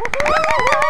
Woo-hoo!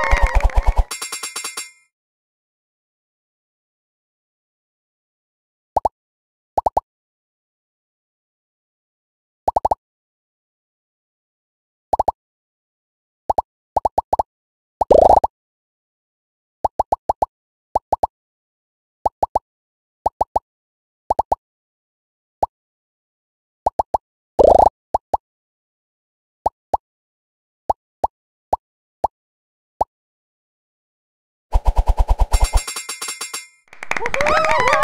Woo-hoo!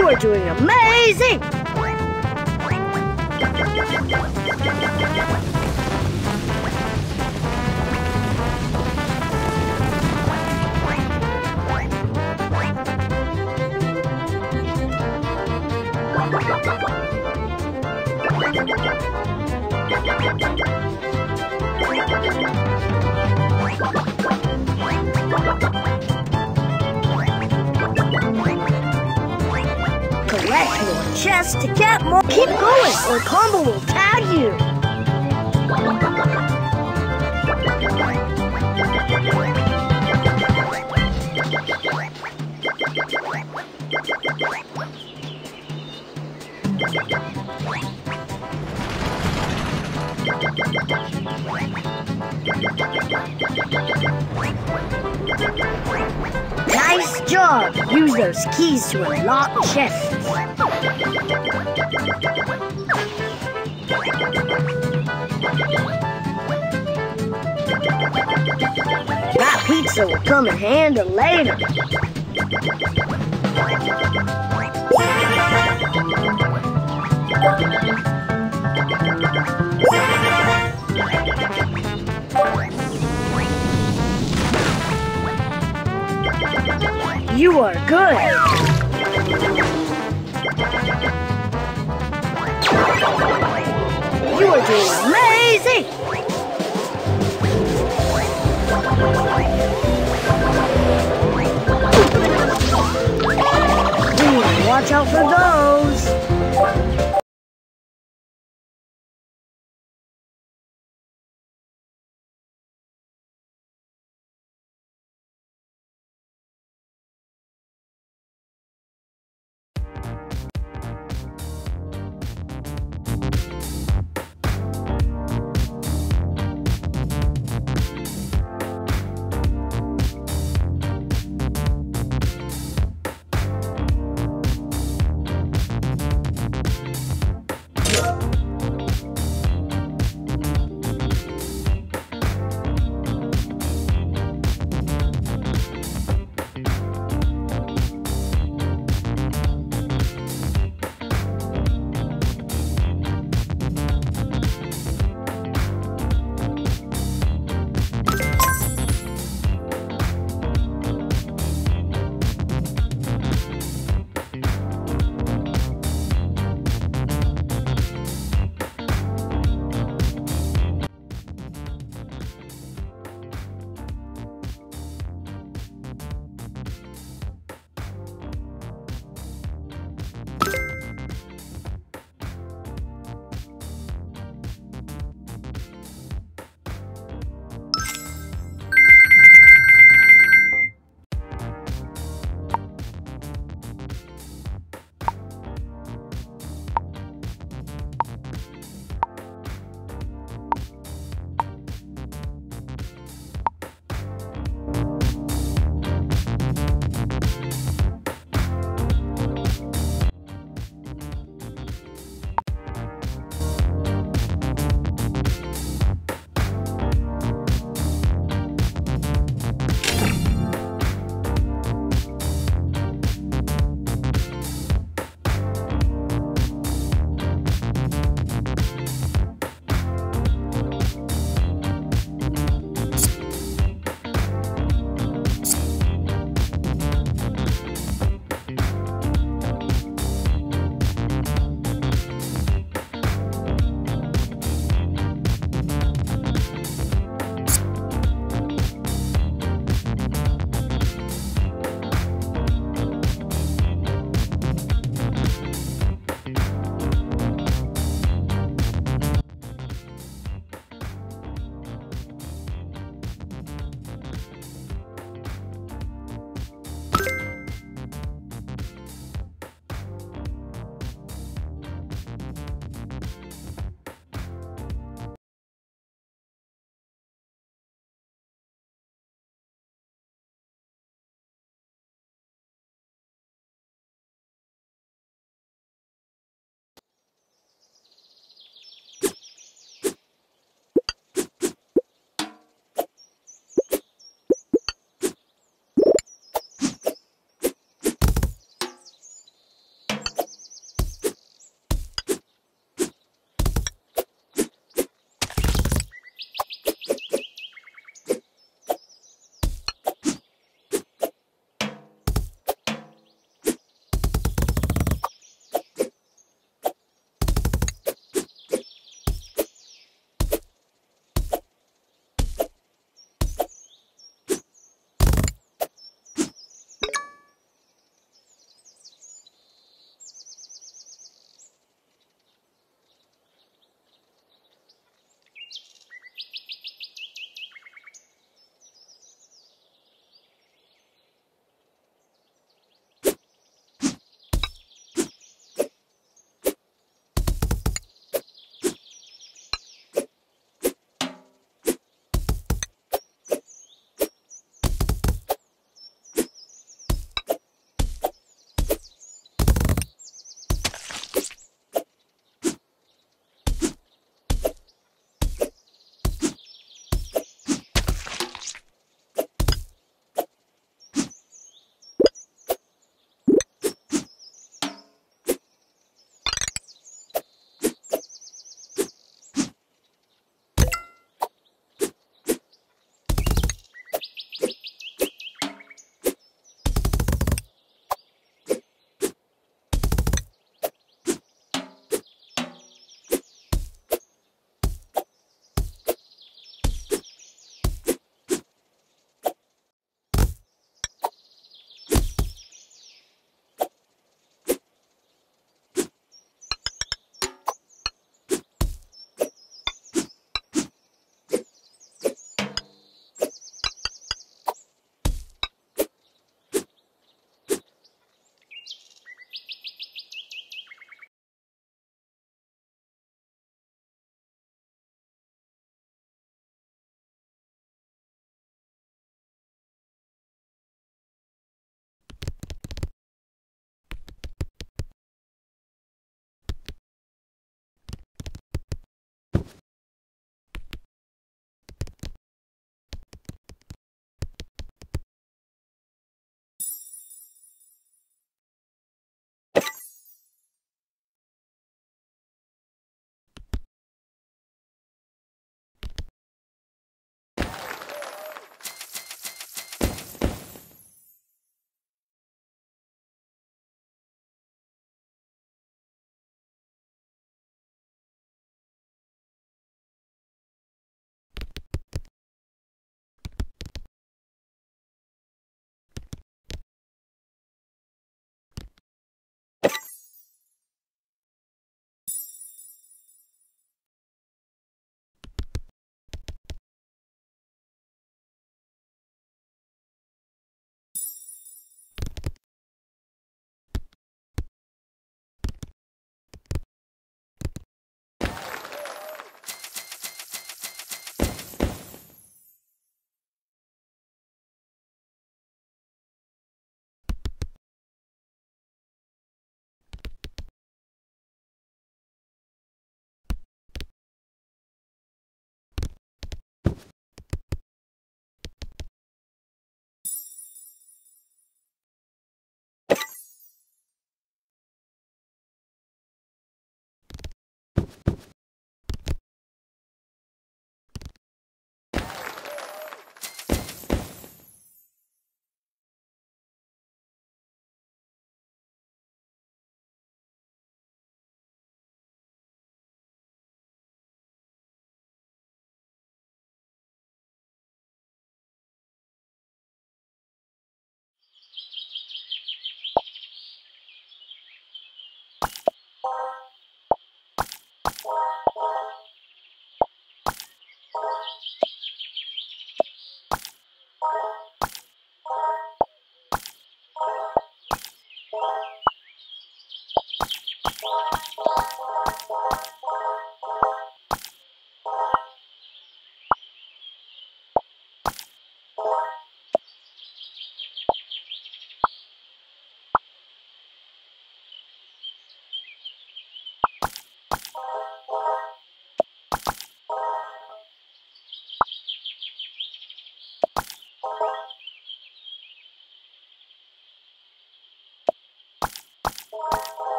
You are doing amazing! Chests to get more. Keep going, or Combo will tag you. Nice job! Use those keys to unlock chests. That pizza will come in handy later. You are good. You are doing amazing. Watch out for those.